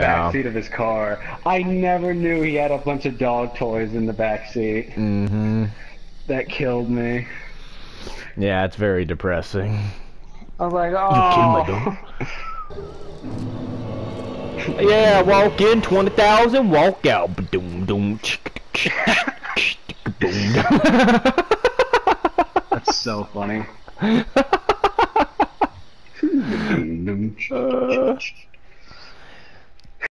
Yeah. backseat of his car. I never knew he had a bunch of dog toys in the backseat. Mm-hmm. That killed me. Yeah, it's very depressing. I was like, my oh. Yeah, walk in, 20,000, walk out. Ba-doom, boom. That's so funny. Uh,